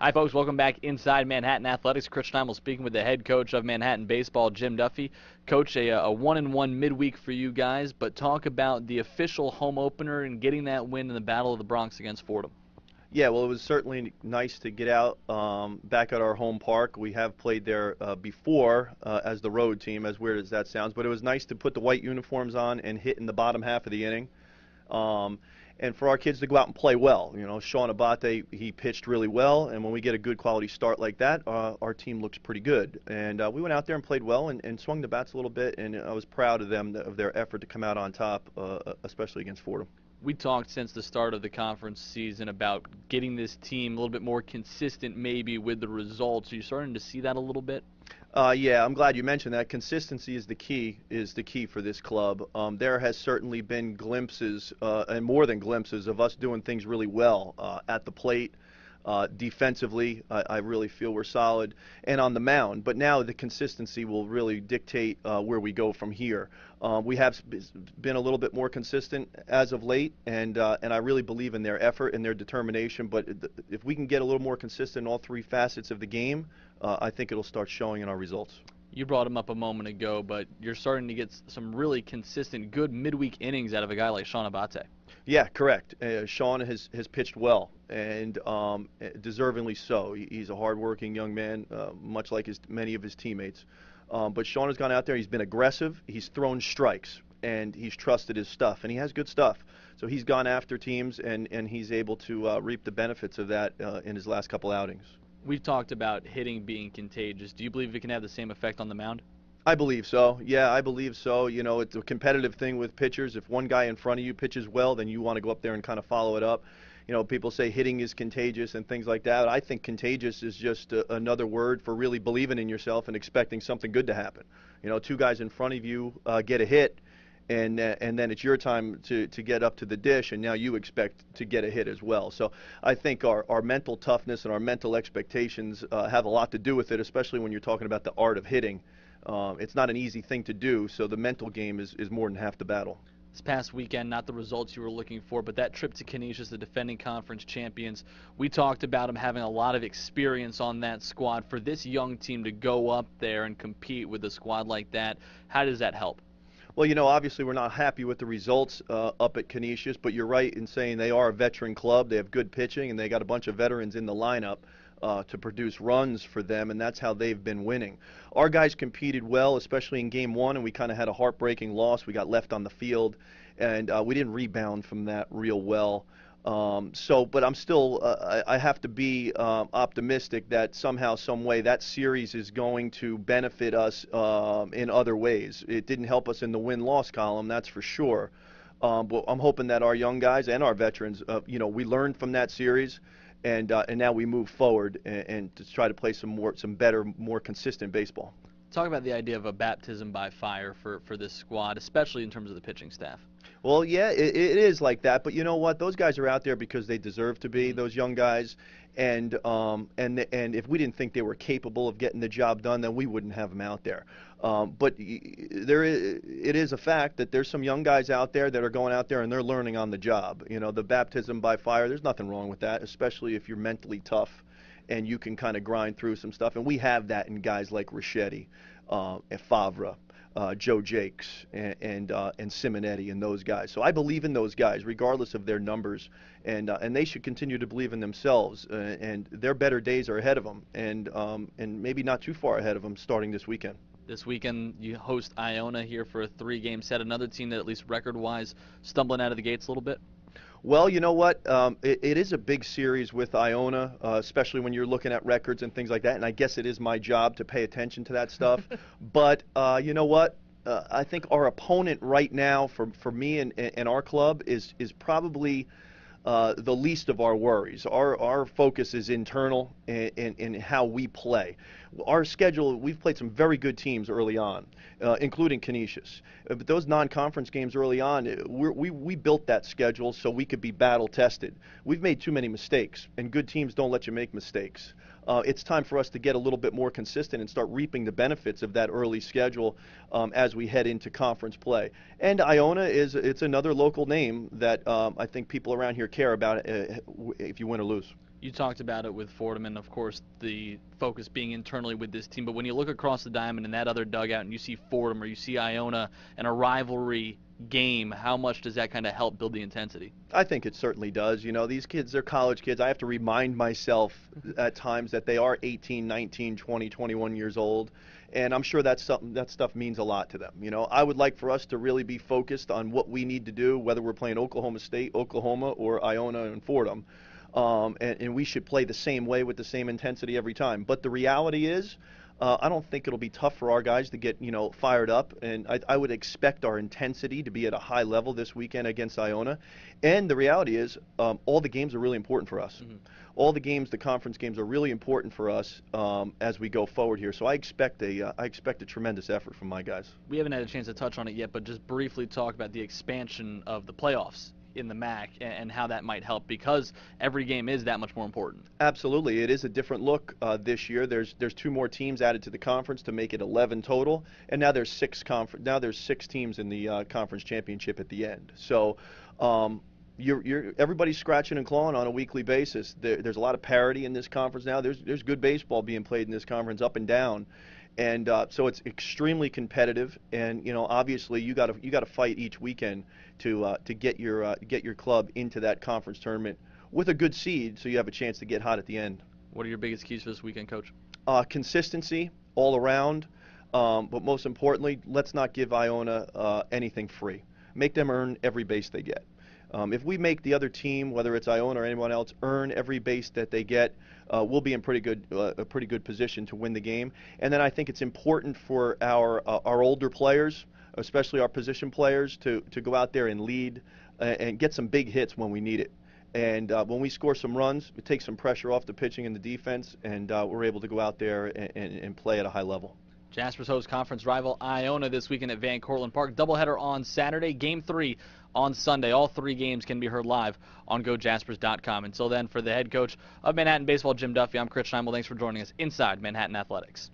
Hi, folks. Welcome back inside Manhattan Athletics. Chris Heimall speaking with the head coach of Manhattan Baseball, Jim Duffy. Coach, a, a one and one midweek for you guys, but talk about the official home opener and getting that win in the Battle of the Bronx against Fordham. Yeah, well, it was certainly nice to get out um, back at our home park. We have played there uh, before uh, as the road team, as weird as that sounds, but it was nice to put the white uniforms on and hit in the bottom half of the inning. Um, and for our kids to go out and play well. You know, Sean Abate, he pitched really well, and when we get a good quality start like that, uh, our team looks pretty good. And uh, we went out there and played well and, and, swung the bats a little bit, and I was proud of them, of their effort to come out on top, uh, especially against Fordham. We talked since the start of the conference season about getting this team a little bit more consistent, maybe with the results. Are you starting to see that a little bit? Uh, yeah, I'm glad you mentioned that. Consistency is the key. Is the key for this club. Um, there has certainly been glimpses, uh, and more than glimpses, of us doing things really well uh, at the plate. Uh, defensively, I, I, really feel we're solid, and on the mound. But now the consistency will really dictate uh, where we go from here. Uh, we have been a little bit more consistent as of late, and uh, and I really believe in their effort and their determination. But if we can get a little more consistent in all three facets of the game, uh, I think it'll start showing in our results. You brought him up a moment ago, but you're starting to get some really consistent, good midweek innings out of a guy like Sean Abate. Yeah, correct. Uh, Sean has, has pitched well, and um, deservingly so. He's a hardworking young man, uh, much like his, many of his teammates. Um, but Sean has gone out there. He's been aggressive. He's thrown strikes, and he's trusted his stuff, and he has good stuff. So he's gone after teams, and, and he's able to uh, reap the benefits of that uh, in his last couple outings. We've talked about hitting being contagious. Do you believe it can have the same effect on the mound? I believe so. Yeah, I believe so. You know, it's a competitive thing with pitchers. If one guy in front of you pitches well, then you want to go up there and kind of follow it up. You know, people say hitting is contagious and things like that. I think contagious is just a, another word for really believing in yourself and expecting something good to happen. You know, two guys in front of you uh, get a hit, and uh, and then it's your time to, to get up to the dish, and now you expect to get a hit as well. So I think our, our mental toughness and our mental expectations uh, have a lot to do with it, especially when you're talking about the art of hitting. Um, it's not an easy thing to do, so the mental game is, is more than half the battle. This past weekend, not the results you were looking for, but that trip to Canisius, the defending conference champions, we talked about them having a lot of experience on that squad. For this young team to go up there and compete with a squad like that, how does that help? Well, you know, obviously we're not happy with the results uh, up at Canisius, but you're right in saying they are a veteran club. They have good pitching, and they got a bunch of veterans in the lineup. Uh, to produce runs for them, and that's how they've been winning. Our guys competed well, especially in game one, and we kind of had a heartbreaking loss. We got left on the field, and uh, we didn't rebound from that real well. Um, so, but I'm still, uh, I, I, have to be uh, optimistic that somehow, some way, that series is going to benefit us um, in other ways. It didn't help us in the win-loss column, that's for sure. Um, but I'm hoping that our young guys and our veterans, uh, you know, we learned from that series, and uh, and now we move forward and, and to try to play some more, some better, more consistent baseball. Talk about the idea of a baptism by fire for, for this squad, especially in terms of the pitching staff. Well, yeah, it, it is like that, but you know what? Those guys are out there because they deserve to be. Mm-hmm. Those young guys, and um, and and if we didn't think they were capable of getting the job done, then we wouldn't have them out there. Um, but there is, it is a fact that there's some young guys out there that are going out there and they're learning on the job. You know, the baptism by fire. There's nothing wrong with that, especially if you're mentally tough and you can kind of grind through some stuff. And we have that in guys like Ricchetti uh, and Favre. Uh, Joe Jakes and and, uh, and Simonetti and those guys. So I believe in those guys, regardless of their numbers, and uh, and they should continue to believe in themselves. Uh, and their better days are ahead of them, and um, and maybe not too far ahead of them starting this weekend. This weekend you host Iona here for a three-game set. Another team that, at least record-wise, stumbling out of the gates a little bit. Well, you know what? Um, it, it is a big series with Iona, uh, especially when you're looking at records and things like that. And I guess it is my job to pay attention to that stuff. but uh, you know what? Uh, I think our opponent right now, for for me and, and our club, is is probably uh, the least of our worries. Our, our focus is internal in, in, in, how we play. Our schedule, we've played some very good teams early on, uh, including Canisius. Uh, but those non-conference games early on, uh, we we, built that schedule so we could be battle tested. We've made too many mistakes, and good teams don't let you make mistakes uh, it's time for us to get a little bit more consistent and start reaping the benefits of that early schedule um, as we head into conference play. And Iona is it's another local name that um, I think people around here care about uh, if you win or lose. You talked about it with Fordham, and of course the focus being internally with this team. But when you look across the diamond in that other dugout, and you see Fordham or you see Iona and a rivalry game, how much does that kind of help build the intensity? I think it certainly does. You know, these kids, they're college kids. I have to remind myself at times that they are 18, 19, 20, 21 years old. And I'm sure that's something that stuff means a lot to them. You know, I would like for us to really be focused on what we need to do, whether we're playing Oklahoma State, Oklahoma, or Iona and Fordham. Um, and, and we should play the same way with the same intensity every time. But the reality is, uh, I don't think it'll be tough for our guys to get you know fired up, and I, I, would expect our intensity to be at a high level this weekend against Iona. And the reality is, um, all the games are really important for us. Mm-hmm. All the games, the conference games, are really important for us um, as we go forward here. So I expect a uh, I expect a tremendous effort from my guys. We haven't had a chance to touch on it yet, but just briefly talk about the expansion of the playoffs in the MAAC and, how that might help because every game is that much more important. Absolutely, it is a different look uh, this year. There's there's two more teams added to the conference to make it 11 total, and now there's six confer- now there's six teams in the uh, conference championship at the end. So. Um, you're, you're, everybody's scratching and clawing on a weekly basis. There, there's a lot of parity in this conference now. There's there's good baseball being played in this conference, up and down, and uh, so it's extremely competitive. And you know, obviously, you got to you got to fight each weekend to uh, to get your uh, get your club into that conference tournament with a good seed, so you have a chance to get hot at the end. What are your biggest keys for this weekend, Coach? Uh, consistency all around, um, but most importantly, let's not give Iona uh, anything free. Make them earn every base they get. Um, if we make the other team, whether it's Iona or anyone else, earn every base that they get, uh, we'll be in pretty good uh, a pretty good position to win the game. And then I think it's important for our uh, our older players, especially our position players, to to go out there and lead uh, and get some big hits when we need it. And uh, when we score some runs, it takes some pressure off the pitching and the defense, and uh, we're able to go out there and, and, and play at a high level. Jaspers host conference rival Iona this weekend at Van Cortlandt Park. Doubleheader on Saturday, game three on Sunday. All three games can be heard live on GoJaspers.com. Until then, for the head coach of Manhattan Baseball, Jim Duffy, I'm Chris Heimall. Thanks for joining us inside Manhattan Athletics.